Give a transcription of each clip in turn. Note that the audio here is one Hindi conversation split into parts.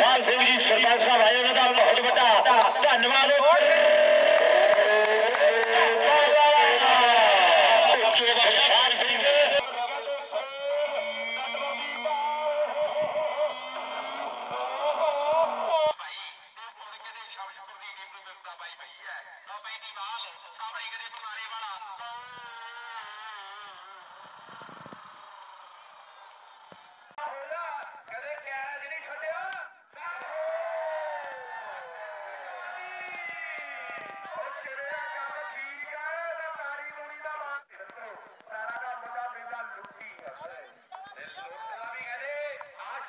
ਵਿਸ਼ਾਲ ਸਿੰਘ ਜੀ ਸਰਪੰਚ ਸਾਹਿਬ ਆਏ ਉਹਨਾਂ ਦਾ ਬਹੁਤ ਵੱਡਾ ਧੰਨਵਾਦ।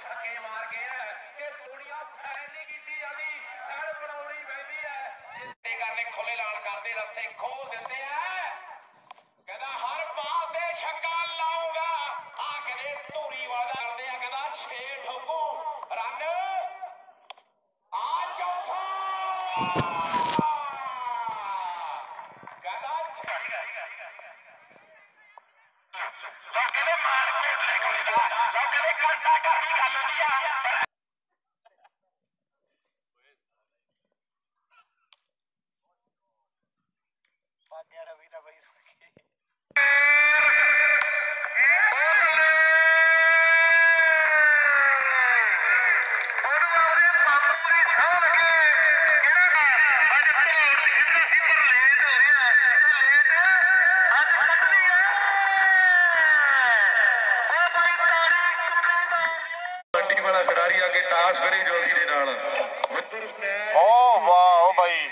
ਛੱਕੇ ਮਾਰ ਗਿਆ ਕਿ ਦੁਨੀਆ ਫੈਨ ਨਹੀਂ ਕੀਤੀ ਜਾਂਦੀ ਫੈਨ ਬਣਾਉਣੀ ਪੈਂਦੀ ਹੈ ਜਿੱਤੇ ਕਰਨੇ ਖੁੱਲੇ ਲਾਲ ਕਰਦੇ ਰਸਤੇ ਖੋਲ ਦਿੰਦੇ ਆ। ਕਹਿੰਦਾ, ਹਰ ਬਾਤ ਤੇ ਛੱਕਾ ਲਾਉਂਗਾ। ਆ ਕਦੇ ਧੂਰੀ ਵਾਲਾ ਕਰਦੇ ਆ, ਕਹਿੰਦਾ, ਛੇ ਠੋਕੂ ਰਨ ਆ, ਚੌਥਾ! रवि भाई सुन के ਆ ਕੇ ਤਾਸ਼ ਖੜੀ ਜੋਗੀ ਦੇ ਨਾਲ ਓ ਵਾਹ ਓ ਬਾਈ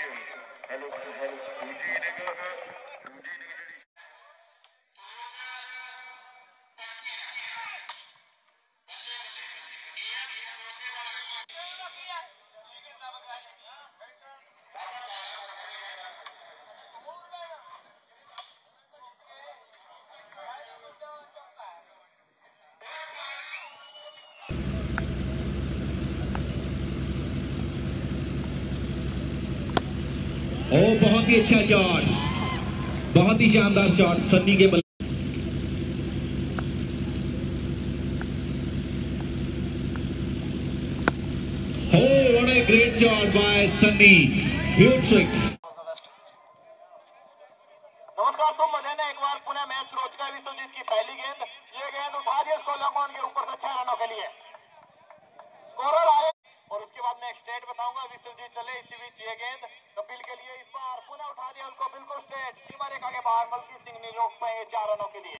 ओ बहुत ही अच्छा शॉट बहुत ही शानदार शॉट सन्नी के बल्ले. Oh, what a great shot. नमस्कार तुम मज़े ने एक बार पुनः मैच रोज का विश्वजीत की पहली गेंद. ये गेंद उठा सोलह कौन के ऊपर से छह रनों के लिए. स्कोरर आए नेक्स्ट स्टेट बताऊँगा विश्व जी चले, इसी बीच ये गेंद। कपिल के लिए इस बार पुनः उठा दिया उनको बिल्कुल स्टेट। सीमा एक आगे बाहर मलकी सिंह ने रोक पाए चार रनों के लिए।